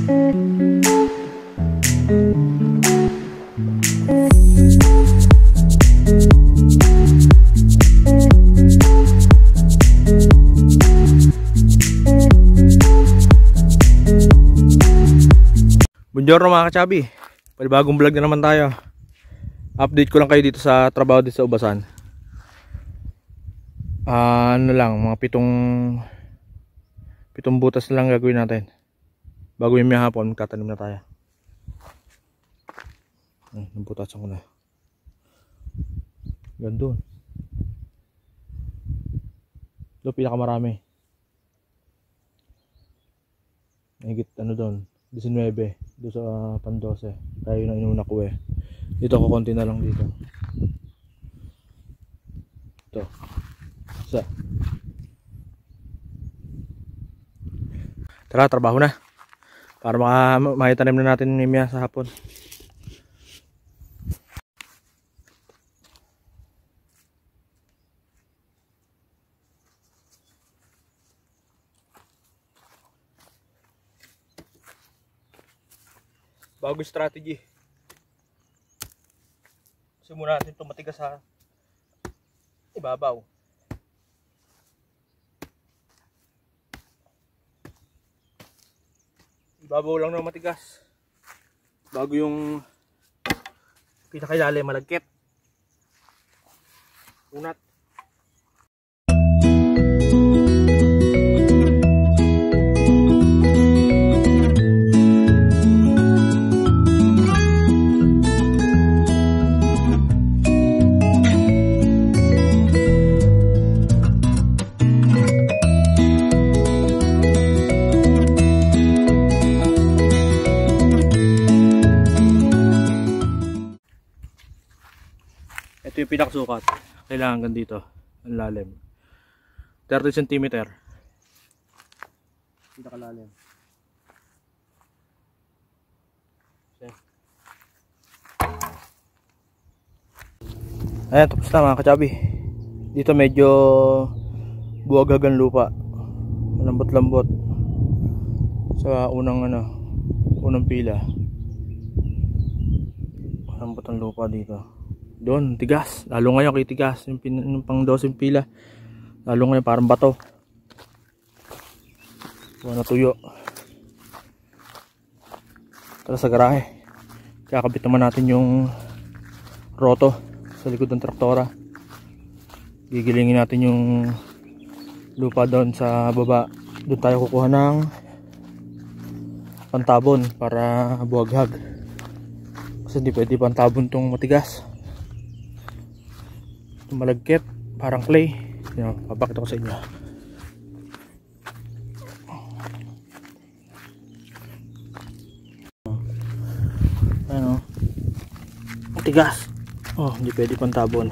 Buongiorno mga kachabi. Panibagong vlog na naman tayo. Update ko lang kayo dito sa trabaho dito sa Ubasan. Uh, Ano lang, mga pitong Pitong butas lang gagawin natin Bago yung hapon, magtatanim na tayo. Ay, Nabutasan ko na. Gandun Doon. Pinakamarami. Higit ano doon 19 doon sa pan 12 tayo na inuna ko eh. Dito ako konti na lang dito. Ito. Isa. Tara trabaho na para maka makitanim na natin ni Mia sa hapon bago strategy so muna natin tumatigas sa ibabaw ibabaw lang na matigas. Bago yung pinakailalim malagkit. Unat yung pinakasukat kailangan hanggang dito ang lalim. 30 cm pinakalalim. Okay. ayan tapos na mga kachabi. Dito medyo buwagag ang lupa. Lambot lambot sa unang ano unang pila. Lambot ang lupa dito doon tigas. Lalo ngayon kay tigas. Yung, pin, yung pang 12 pila. Lalo ngayon parang bato. Wala tuyo. Tara sa garahe. Kakabit naman natin yung roto sa likod ng traktora. Gigilingin natin yung lupa doon sa baba. Doon tayo kukuha ng pantabon para buwaghag kasi hindi pwede pantabon tong matigas malagkit parang clay yun, papakita ko sa inyo. Ano tigas oh hindi pwede pang tabon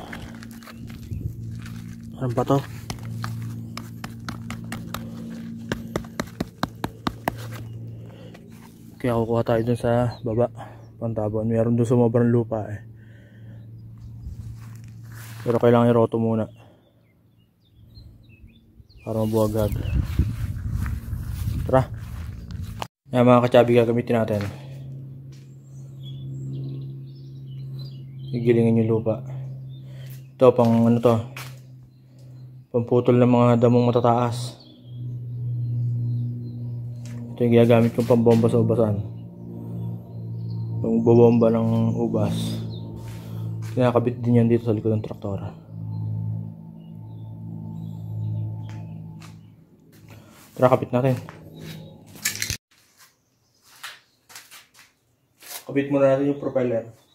ano ba to kaya kukuha tayo dun sa. Baba pantabon meron dun sa sobrang lupa eh pero kailangan i-roto muna. Para mabuwagag tara. Yan mga kachabi gagamitin natin. Igilingin yung lupa. Ito pang ano to? Pamputol ng mga damong matataas. Ito yung ginagamit kong pambomba sa ubasan. Pang bobomba ng ubas Kinakabit din yan dito sa likod ng traktora. Tara, kapit natin. Kapit muna natin yung propeller.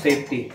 Safety.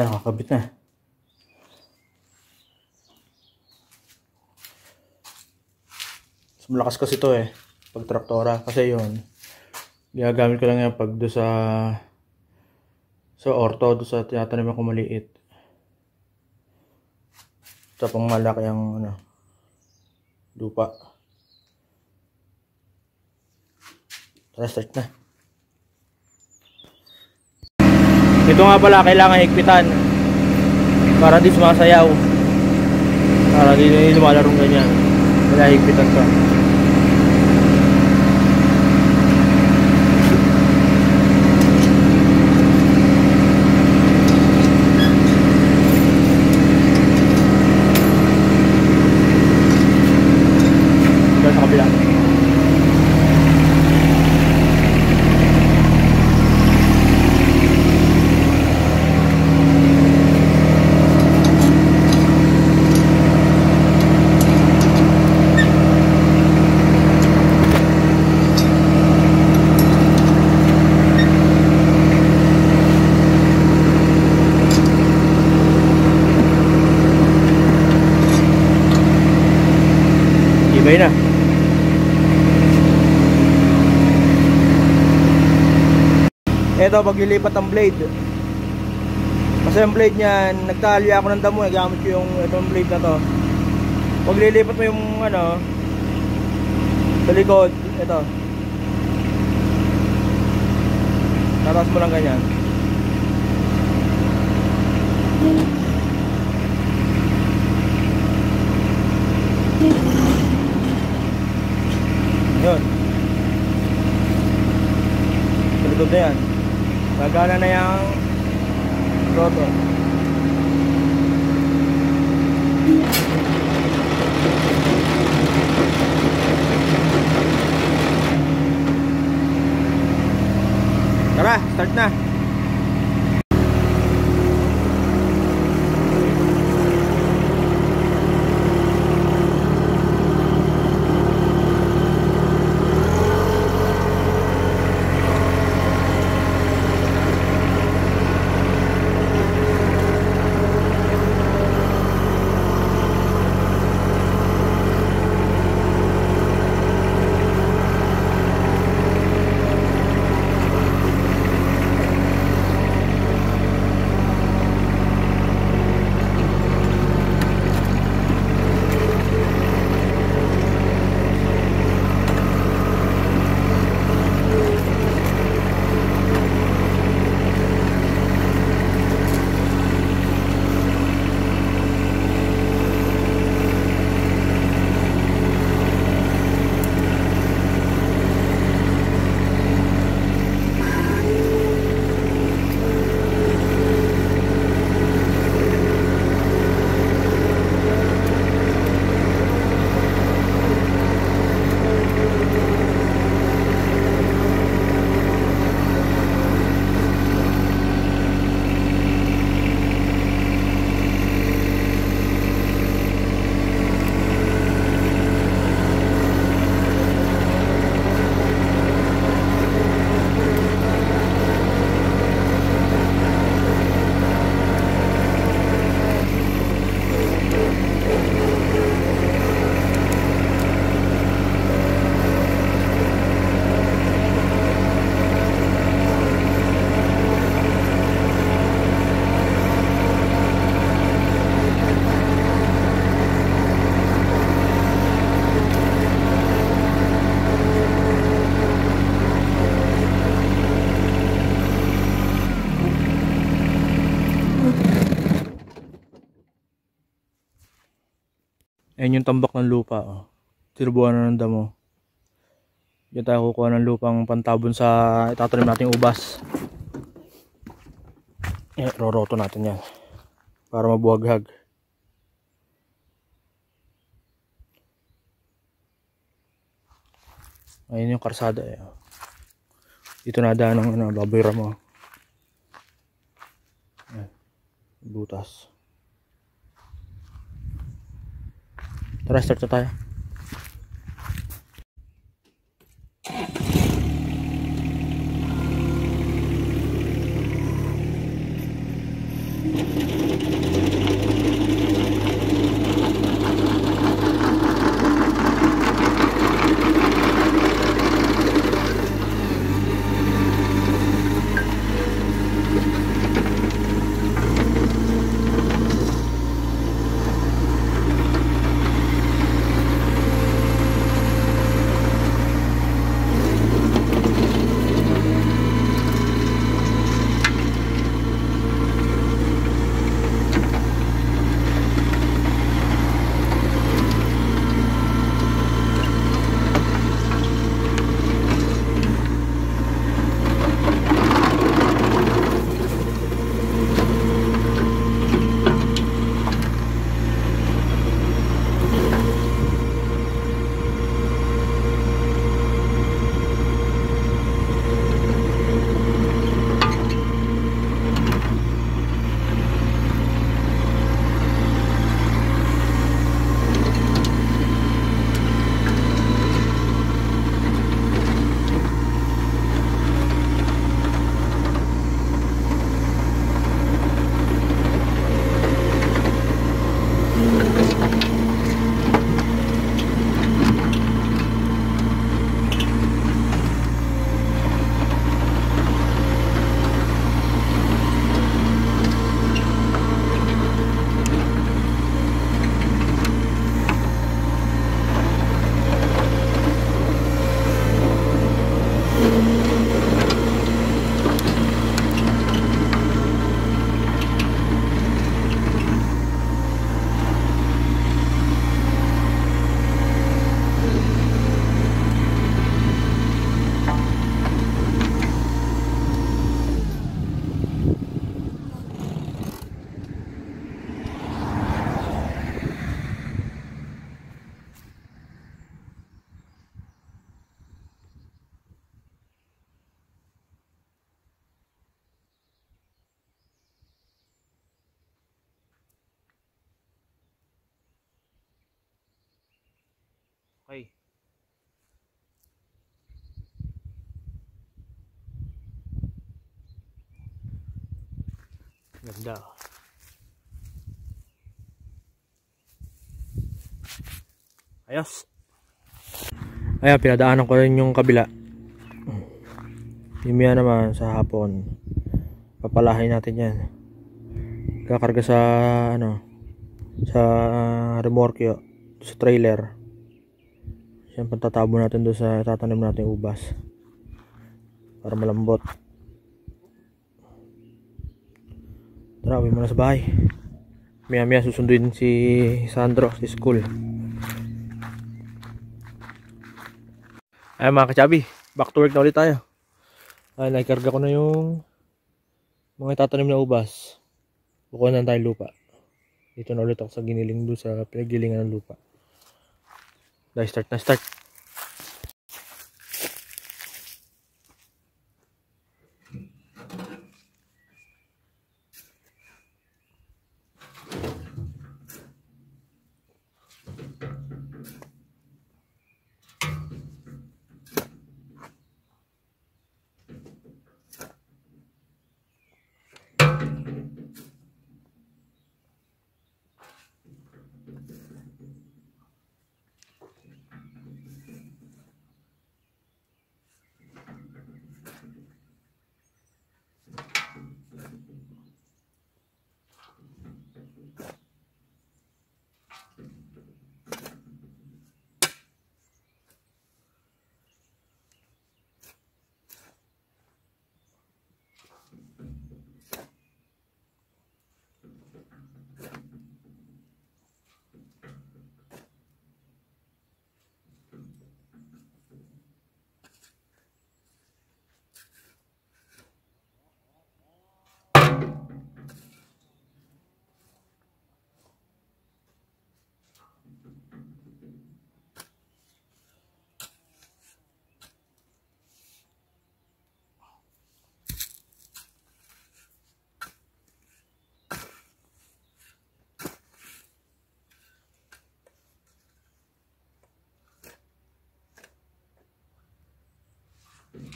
Yan, nakakabit na. Mas malakas kasi to eh. Pag traktora. Kasi yun. Ginagamit ko lang yan pag do sa sa orto, do sa tinatanim ko maliit. Sa pang malaki ang ano, lupa. Tara, start na. Ito nga pala, kailangan higpitan. Para di sumasayaw. Para di lumalarong ganyan. Kaya higpitan to. Dito sa kabila. Ibay na. Ito, pag lilipat ang blade. Kasi ang blade niyan, nagtali ako ng damo, eh, gamit ko yung itong blade na to. Pag lilipat mo yung ano, sa likod, ito. Tatas mo lang ganyan. Yun. Sa likod na yan. Gagana na yung roto. Tara, start na. Ayan yung tambak ng lupa. Oh. Tinubuan na ng damo. Diyan tayo kukuha ng lupang pantabon sa itatanim natin ubas. Eh, roroto natin yan. Para mabuhaghag. Ayun yung karsada eh. Dito na daan ng ano, baboy ramo. Ayan. Butas. Tara, start na tayo. Okay. Ganda. Ayos. Ayan, pinadaanan ko rin yung kabila. Yung miya naman sa hapon. Papalahin natin yan. Kakarga sa ano sa remorke sa trailer. Siyempre tatabo natin doon sa tatanim natin ubas. Para malambot. Tara, uwi muna sa bahay. Maya maya susunduin si Sandro sa school. Ay mga kachabi, back to work na ulit tayo. Ay, naikarga ko na yung mga itatanim na ubas. Bukuha na tayo lupa. Dito na ulit ako sa giniling doon sa pinaggilingan ng lupa. Dahil start na start.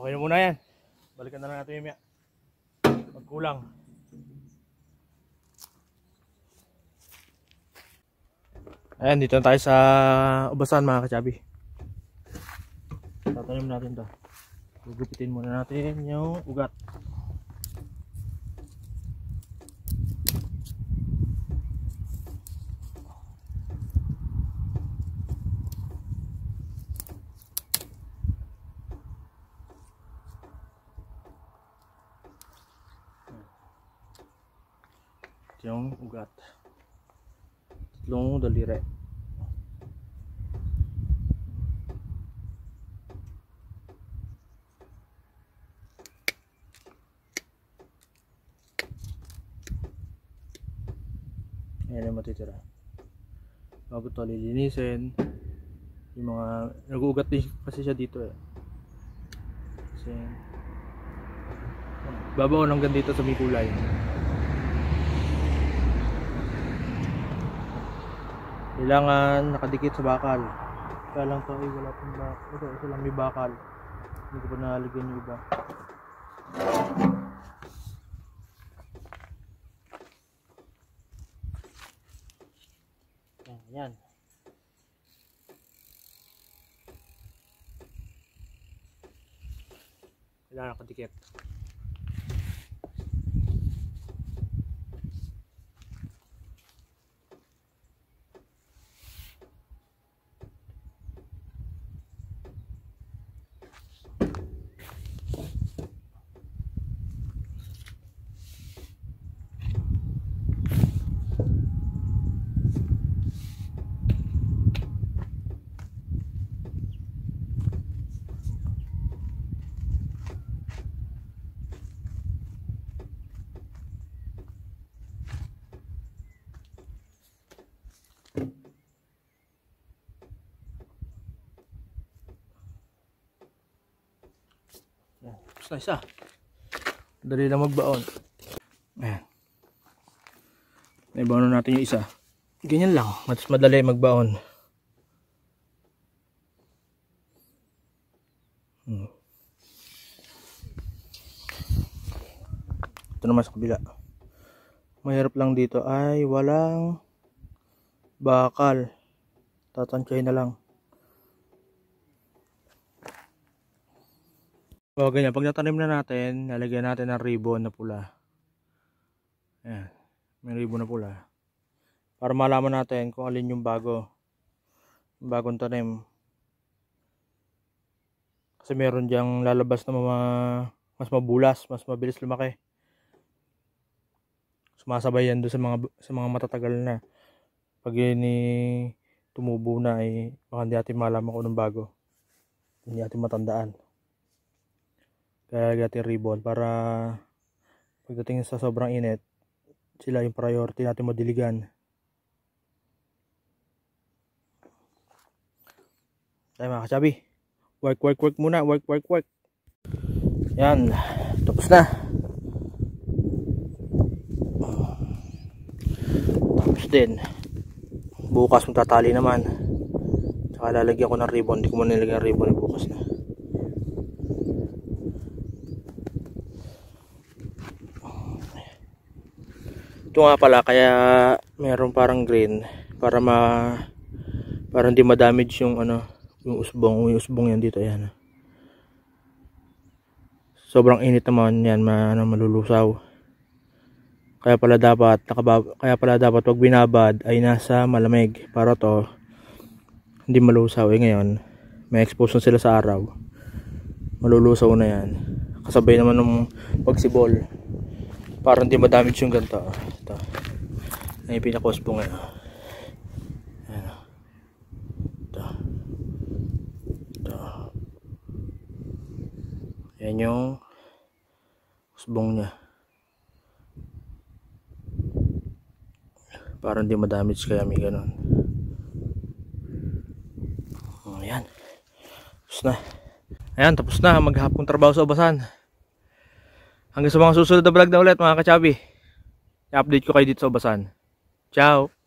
Okay na muna yan. Balikan na lang natin yung maya. Magkulang. Ayan, dito na tayo sa ubasan mga kachabi. Tatanim natin to. Gugupitin muna natin yung ugat. yung ugat tatlong daliri ayan ang matitira ito lilinisin yung mga nag-ugat din kasi siya dito eh. Kasi babaw hanggang dito sa may kulay. Kailangan nakadikit sa bakal. Kaya lang to ay wala pang bakal ito isa lang may bakal. Hindi ko pa nalalagyan yung iba. Yan, yan. Kailangan nakadikit Yan. Na isa. Dali lang magbaon. Ayan. Naibaon natin yung isa. Ganyan lang. Mas madali magbaon. Hmm. Ito naman sa kabila. Mahirap lang dito ay walang bakal. Tatansyahin na lang. O ganyan, pag natanim na natin, lalagyan natin ng ribbon na pula. Ayan, may ribbon na pula. Para malaman natin kung alin yung bago. Yung bagong tanim. Kasi meron diyang lalabas na mga mas mabulas, mas mabilis lumaki. Sumasabay yan doon sa mga sa mga matatagal na. Pag eh, tumubo na ay baka hindi natin malaman kung anong bago. Hindi natin matandaan kaya natin ribbon para pagdating sa sobrang init sila yung priority natin madiligan. Tayo mga kasabi. Work work work muna. Work work work. Yan. Tapos na. Tapos din. Bukas magtatali naman. Saka lalagyan ko ng ribbon. Hindi ko muna nilagyan ribbon. Bukas na ito nga pala kaya meron parang green para ma para hindi ma-damage yung ano yung usbong yung usbong yan dito yan sobrang init naman yan ma, ano, malulusaw. Kaya pala dapat nakabab, kaya pala dapat wag binabad ay nasa malamig para to hindi malusaw. Eh ngayon may expose na sila sa araw. Malulusaw na yan. Kasabay naman ng pagsibol para hindi ma-damage yung ganito. Ito. Ay yung pinakosbong yan ayan ito. Ito. Yung usbong nya para hindi ma-damage kaya may ganun. Ayan. Tapos na. Ayan tapos na. Maghapong trabaho sa ubasan Hanggang sa mga susunod na vlog na ulit mga kachabi. I-update ko kayo dito sa Basan. Ciao!